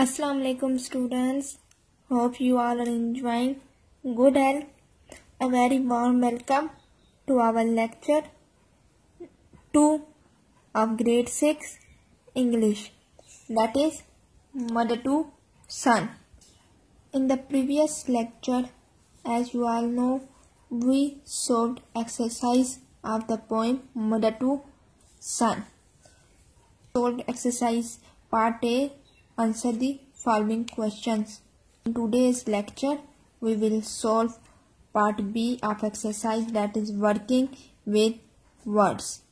Assalamu alaikum students. Hope you all are enjoying good health. A very warm welcome to our lecture 2 of grade 6 English. That is Mother to Son. In the previous lecture, as you all know, we solved exercise of the poem Mother to Son. Solved exercise part A answer the following questions. In today's lecture, we will solve part B of exercise that is working with words.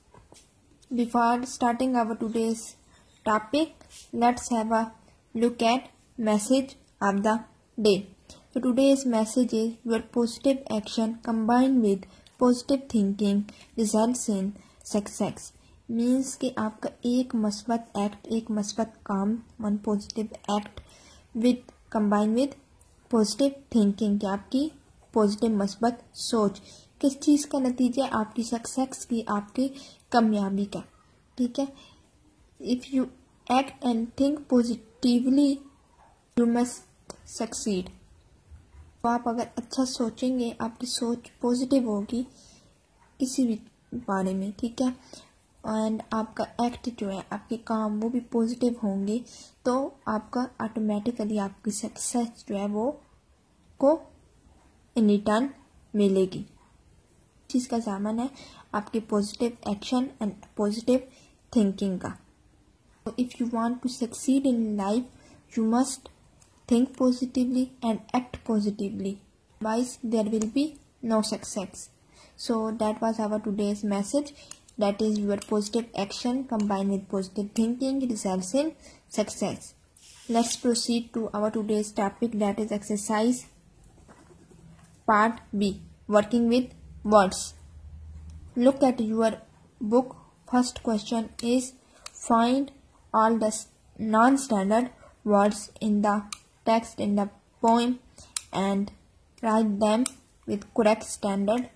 Before starting our today's topic, let's have a look at message of the day. So today's message is your positive action combined with positive thinking results in success. Means कि आपका एक मस्बत act एक मस्बत काम one positive act with combine with positive thinking कि आपकी positive मस्बत सोच। किस चीज़ का नतीजा? आपकी सक्सेस की, आपकी कामयाबी का। ठीक है? If you act and think positively you must succeed तो आप अगर अच्छा सोचेंगे, आपकी सोच पॉजिटिव होगी किसी भी बारे में, ठीक है? एंड आपका एक्ट जो है, आपके काम वो भी पॉजिटिव होंगे तो आपका ऑटोमेटिकली आपकी सक्सेस जो है वो को इन रिटर्न मिलेगी। चीज़ का सामान है, आपके positive action and positive thinking का। If you want to succeed in life you must think positively and act positively wise there will be no success so, that was our today's message. That is your positive action combined with positive thinking results in success. Let's proceed to our today's topic that is exercise part b working with words. Look at your book. First question is find all the non-standard words in the text in the poem and write them with correct standard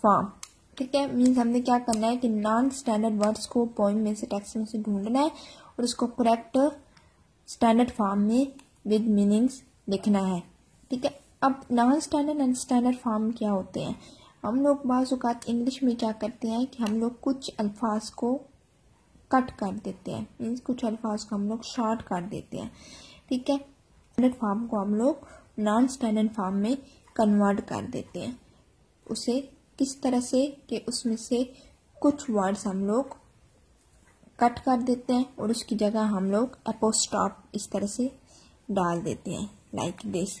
form ठीक है? Means हमने क्या करना है कि non standard words को poem में से टेक्स्ट में से ढूंढना है और उसको करेक्ट स्टैंडर्ड फॉर्म में विद मीनिंग्स लिखना है। ठीक है? अब non standard and standard form क्या होते हैं? हम लोग बाज़ात इंग्लिश में क्या करते हैं कि हम लोग कुछ अल्फाज को कट कर देते हैं। मीन्स कुछ अल्फाज को हम लोग शॉर्ट कर देते हैं। ठीक है? स्टैंडर्ड फॉर्म को हम लोग नॉन स्टैंडर्ड फॉर्म में कन्वर्ट कर देते हैं। उसे किस तरह से कि उसमें से कुछ वर्ड्स हम लोग कट कर देते हैं और उसकी जगह हम लोग अपोस्टॉप इस तरह से डाल देते हैं लाइक दिस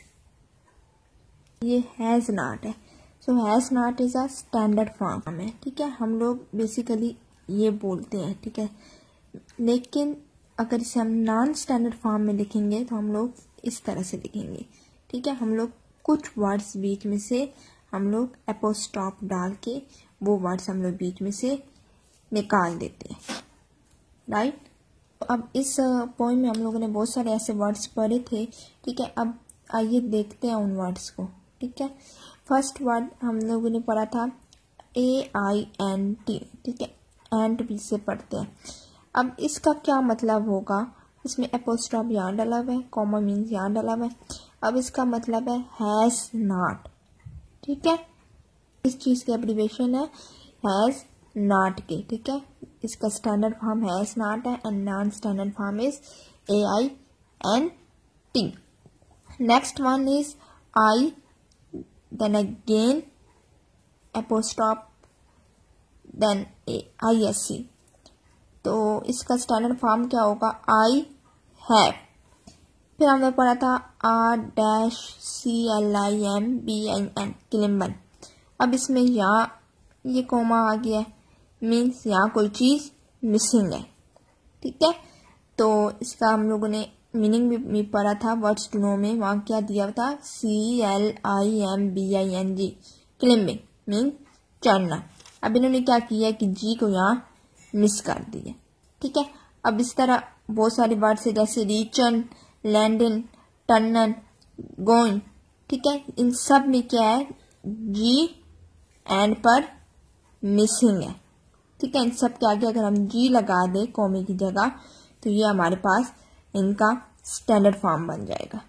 ये हैज़ नाट है. So has not is a standard form है, ठीक है? हम लोग बेसिकली ये बोलते हैं, ठीक है? लेकिन अगर इसे हम नॉन स्टैंडर्ड फॉर्म में लिखेंगे तो हम लोग इस तरह से लिखेंगे, ठीक है? हम लोग कुछ वर्ड्स बीच में से हम लोग एपोस्टॉप डाल के वो वर्ड्स हम लोग बीच में से निकाल देते हैं। राइट तो अब इस पोइम में हम लोगों ने बहुत सारे ऐसे वर्ड्स पढ़े थे, ठीक है? अब आइए देखते हैं उन वर्ड्स को, ठीक है? फ़र्स्ट वर्ड हम लोगों ने पढ़ा था ए आई एन टी ठीक है? एंड बी से पढ़ते हैं। अब इसका क्या मतलब होगा? इसमें एपोस्टॉप यहाँ डला हुआ है कॉमा मीन्स यहाँ डला हुआ है। अब इसका मतलब है हैज़ नॉट ठीक है? इस चीज़ की एब्रीवेशन है हैज़ नॉट के, ठीक है? इसका स्टैंडर्ड फॉर्म हैज़ नॉट है and non standard form is A I N T next one is I then again apostrophe then I S C तो इसका स्टैंडर्ड फॉर्म क्या होगा? आई हैव फिर हमने पढ़ा था R dash C L I M B I N climbin अब इसमें यहाँ ये कोमा आ गया है। मीन्स यहाँ कोई चीज़ मिसिंग है। ठीक है? तो इसका हम लोगों ने मीनिंग भी पढ़ा था वर्ड्स टू नो में। वहाँ क्या दिया था? C L I M B I N G climbing mean चढ़ना। अब इन्होंने क्या किया कि जी को यहाँ मिस कर दिया। ठीक है? अब इस तरह बहुत सारे वर्ड्स है, जैसे रीचन लैंडन टर्नन गोइंग ठीक है? इन सब में क्या है? जी एंड पर मिसिंग है। ठीक है? इन सब के आगे अगर हम जी लगा दें कॉमे की जगह तो ये हमारे पास इनका स्टैंडर्ड फॉर्म बन जाएगा।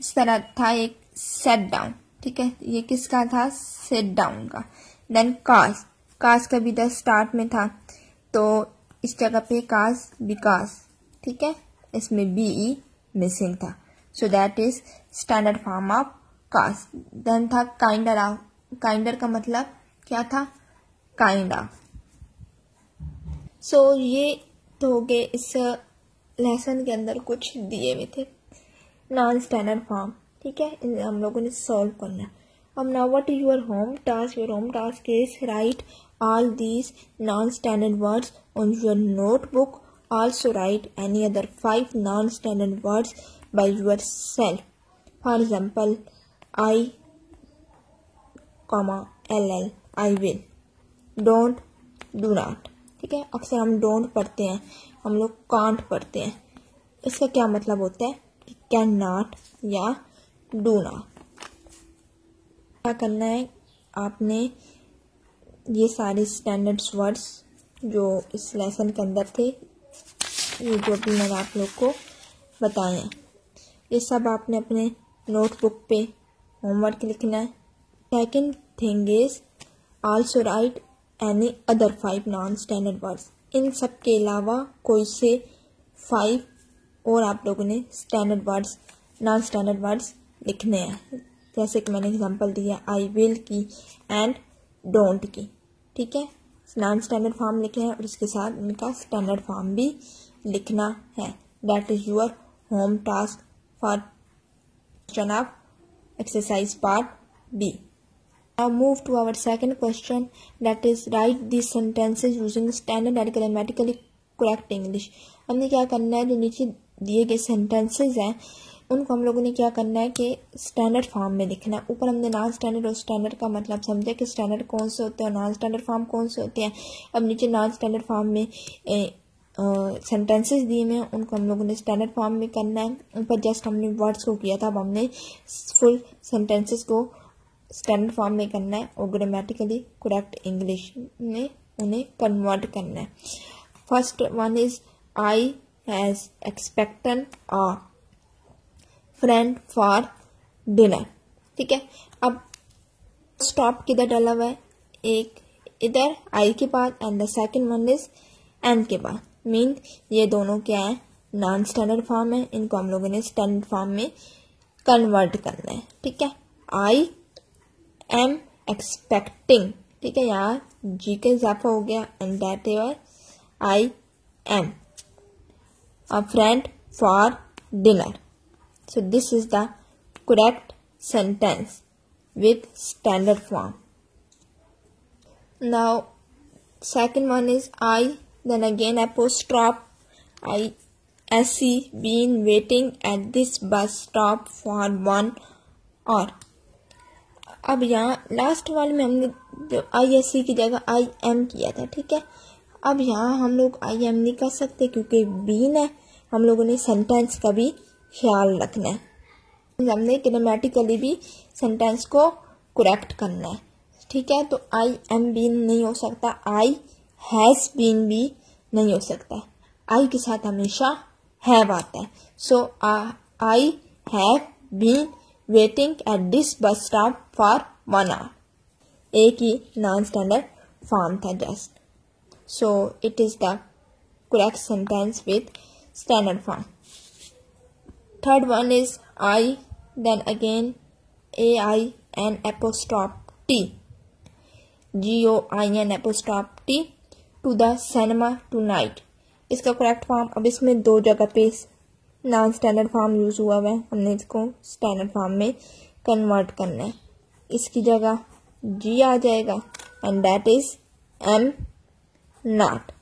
इस तरह था एक सेट डाउन ठीक है? ये किसका था? सेट डाउन का। देन कास कास का भी द स्टार्ट में था। तो इस जगह पे कास विकास ठीक है? इसमें बी ई मिसिंग था। So that is standard form of cast then था काइंडर ऑफ़ काइंडर का मतलब क्या था? काइंड ऑफ़ सो ये तो हो गए इस लेसन के अंदर कुछ दिए हुए थे। नॉन स्टैंडर्ड फॉर्म ठीक है? हम लोगों ने सॉल्व करना। अब now what is your home task your home task is write all these non-standard words on your notebook. Also write any other five non-standard words by yourself for example i comma ll i will don't do not ठीक है अक्सर हम don't पढ़ते हैं हम लोग can't पढ़ते हैं इसका क्या मतलब होता है कैन नॉट या डू नॉट क्या करना है आपने ये सारे स्टैंडर्ड्स वर्ड्स जो इस लेसन के अंदर थे ये जो भी मैंने आप लोग को बताए हैं। ये सब आपने अपने नोटबुक पे होमवर्क लिखना है। Second thing is also write any other five non standard words इन सब के अलावा कोई से फाइव और आप लोगों ने standard words non standard words लिखने हैं। जैसे कि मैंने एग्जांपल दिया आई विल की एंड डोंट की। ठीक है? नॉन स्टैंडर्ड फॉर्म लिखे हैं और इसके साथ इनका स्टैंडर्ड फॉर्म भी लिखना है। That is your home task for question of exercise part B Now move to our second question. That is, write these sentences using standard and grammatically correct English. हमने क्या करना है? जो नीचे दिए गए सेंटेंसेज हैं, उनको हम लोगों ने क्या करना है कि स्टैंडर्ड फॉर्म में लिखना है। ऊपर हमने नॉन स्टैंडर्ड और स्टैंडर्ड का मतलब समझे कि स्टैंडर्ड कौन से होते हैं और नॉन स्टैंडर्ड फॉर्म कौन से होते हैं। अब नीचे नॉन स्टैंडर्ड फॉर्म में सेंटेंसेस दिए हैं उनको हम लोगों ने स्टैंडर्ड फॉर्म में करना है। ऊपर जस्ट हमने वर्ड्स को किया था, अब हमने फुल सेंटेंसेस को स्टैंडर्ड फॉर्म में करना है और ग्रामेटिकली करेक्ट इंग्लिश में उन्हें कन्वर्ट करना है। First one is I has expectin a friend for dinner ठीक है? अब स्टॉप किधर डाला हुआ है? एक इधर आई के बाद and the second one is N के बाद मीन ये दोनों क्या है? नॉन स्टैंडर्ड फॉर्म है। इनको हम लोगों ने स्टैंडर्ड फॉर्म में कन्वर्ट करना है। ठीक है? आई एम एक्सपेक्टिंग ठीक है यहाँ जी का इजाफा हो गया। And that is I am a friend for dinner so this is the correct sentence with standard form. Now, second one is i then again apostrophe i s e been waiting at this bus stop for one hour. अब यहाँ last वाले में हमने जो आई S सी की जगह I am किया था, ठीक है? अब यहाँ हम लोग आई एम नहीं कर सकते क्योंकि बीन है। हम लोगों ने सेंटेंस का भी ख्याल रखना है। हमने ग्रामेटिकली भी सेंटेंस को करेक्ट करना है, ठीक है? तो आई एम बीन नहीं हो सकता। आई हैज़ बीन भी नहीं हो सकता आई के साथ हमेशा हैव आता है। So I have been waiting at this bus stop for one hour एक ही नॉन स्टैंडर्ड फॉर्म था just so it is the correct sentence with standard form third one is I then again A I N apostrophe T G O I N apostrophe T to the cinema tonight इसका correct form अब इसमें दो जगह पे non standard form use हुआ हुआ है। हमने इसको स्टैंडर्ड फॉर्म में कन्वर्ट करना है। इसकी जगह जी आ जाएगा and that is am not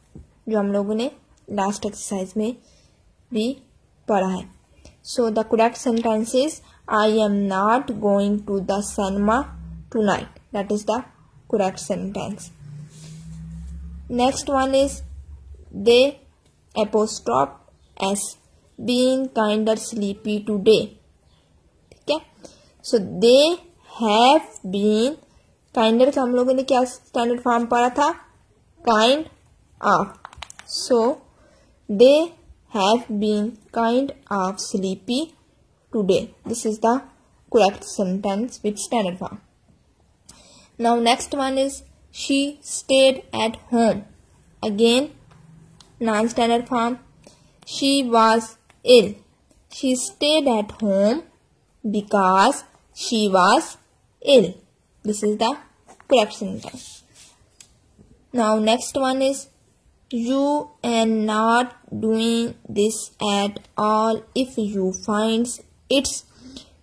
जो हम लोगों ने लास्ट एक्सरसाइज में भी पढ़ा है। So the correct sentence is I am not going to the cinema tonight that is the correct sentence next one is the apostrophe S being kinder sleepy today ठीक है so they have been kinder का हम लोगों ने क्या standard form पढ़ा था kind of so they have been kind of sleepy today. This is the correct sentence with standard form. Now next one is she stayed at home. Again non-standard form. She was ill. She stayed at home because she was ill. This is the correct sentence. Now next one is you are not doing this at all if you find it's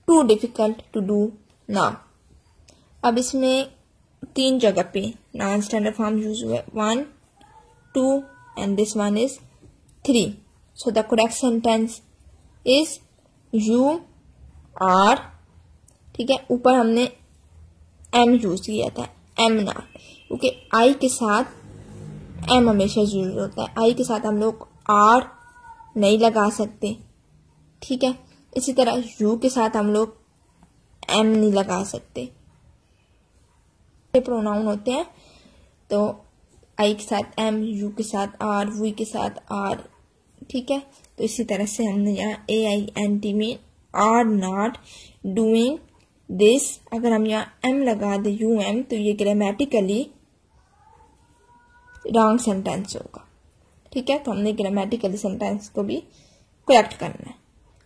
too difficult to do now. अब इसमें तीन जगह पे non standard form use हुआ है one two and this one is three so the correct sentence is you are ठीक है, ऊपर हमने एम यूज़ किया था एम नॉट क्योंकि आई के साथ एम हमेशा यूज़ होता है। आई के साथ हम लोग आर नहीं लगा सकते, ठीक है? इसी तरह यू के साथ हम लोग एम नहीं लगा सकते। प्रोनाउन होते हैं तो आई के साथ एम यू के साथ आर वी के साथ आर ठीक है? तो इसी तरह से हमने यहाँ ए आई एन टी में आर नॉट डूइंग दिस अगर हम यहाँ एम लगा दे यू एम तो ये ग्रामेटिकली रॉन्ग सेंटेंस होगा, ठीक है? तो हमने ग्रामेटिकली सेंटेंस को भी करेक्ट करना है।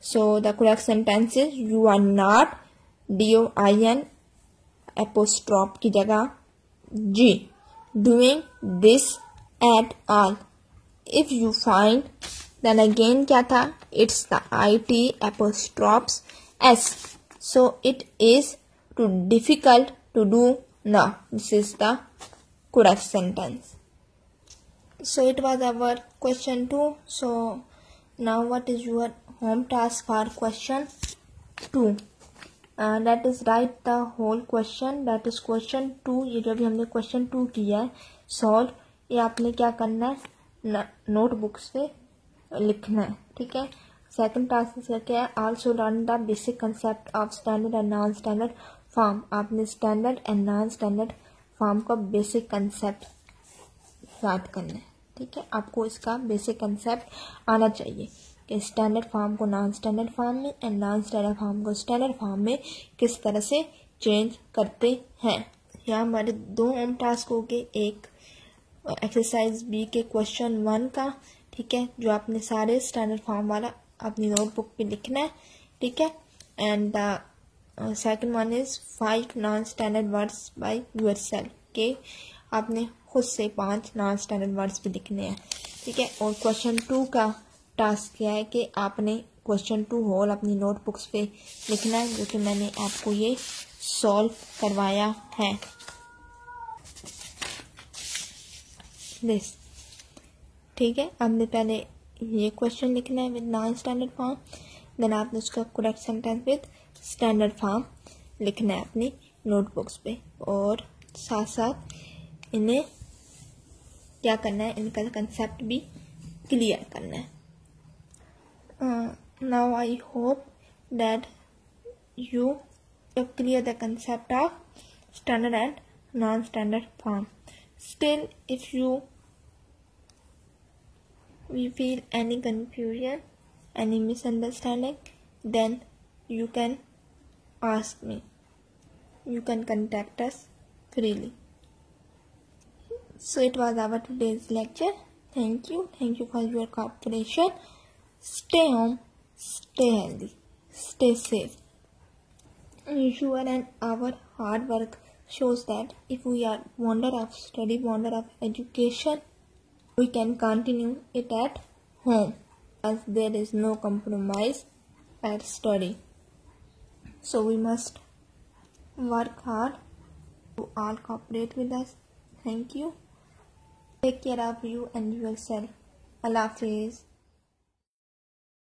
So the correct sentence is you are not D O I N apostrophe की जगह G doing this at all if you find then again क्या था? It's the I T apostrophes S so it is too difficult to do न this is the correct sentence. So, it was our question 2 so, now what is your home task for question 2 that is write the whole question that is question two ये जो भी हमने question to किया है solve ये आपने क्या करना है? नोटबुक पे लिखना है, ठीक है? सेकंड टास्क क्या है? Also learn the basic concept of standard and non standard form आपने standard and non standard form का बेसिक कंसेप्ट याद करना है, ठीक है? आपको इसका बेसिक कंसेप्ट आना चाहिए। कि स्टैंडर्ड फॉर्म को नॉन स्टैंडर्ड फॉर्म में एंड नॉन स्टैंडर्ड फॉर्म को स्टैंडर्ड फॉर्म में किस तरह से चेंज करते हैं? यहाँ हमारे दो होम टास्क हो गए। एक एक्सरसाइज बी के क्वेश्चन वन का, ठीक है, जो आपने सारे स्टैंडर्ड फॉर्म वाला अपनी नोटबुक पे लिखना है, ठीक है? And second one is five non standard words by yourself के आपने खुद से पाँच नॉन स्टैंडर्ड वर्ड्स भी लिखने हैं, ठीक है? और क्वेश्चन टू का टास्क क्या है कि आपने क्वेश्चन टू होल अपनी नोटबुक्स पे लिखना है, जो कि मैंने आपको ये सॉल्व करवाया है। ठीक है आपने पहले ये क्वेश्चन लिखना है with non standard form then आपने उसका correct sentence with standard form लिखना है अपनी नोटबुक्स पे। और साथ साथ इन्हें क्या करना है, इनका कंसेप्ट भी क्लियर करना है। Uh, now I hope that you have clear the concept of standard and non-standard form. Still, if you we feel any confusion, any misunderstanding, then you can ask me. You can contact us freely. So it was our today's lecture. Thank you. Thank you for your cooperation. Stay home, stay healthy, stay safe. Your and our hard work shows that if we are wonder of study, wonder of education, we can continue it at home as there is no compromise at study. So we must work hard to all cooperate with us. Thank you. Take care of you and yourself. Allah Hafiz.